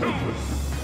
two,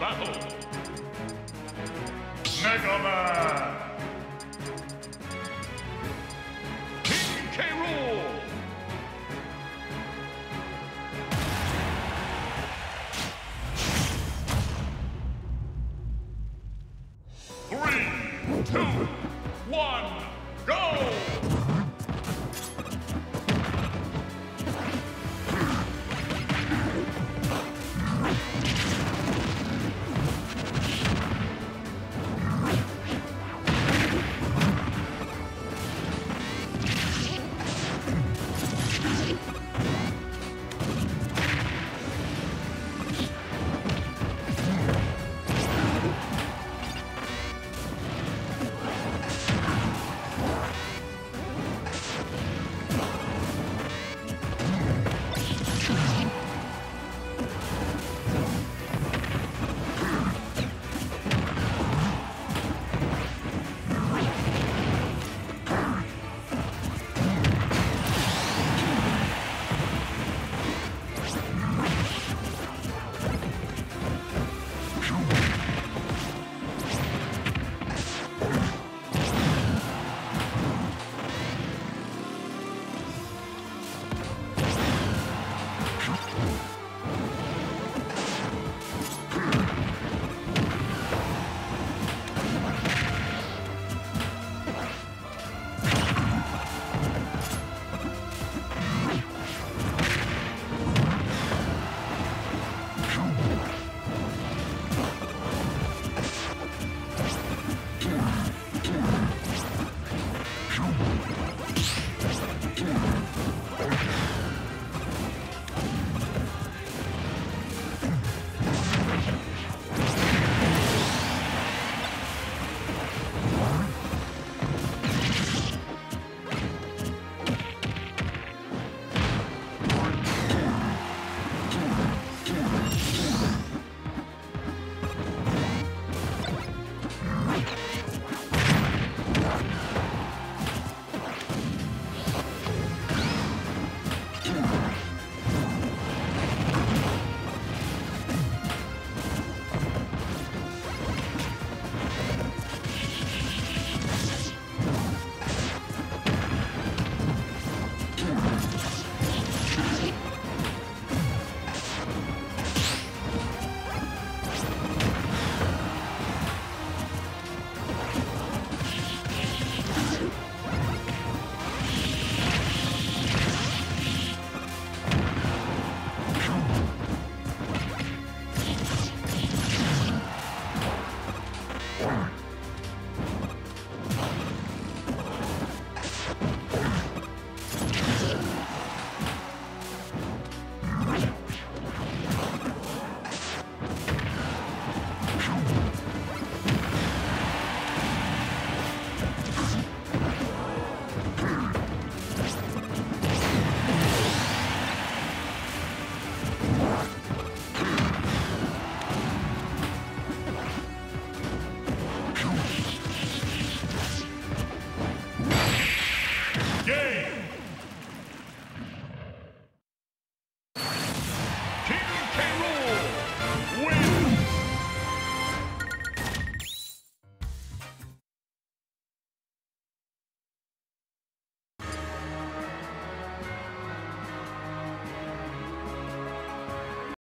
battle! Mega Man!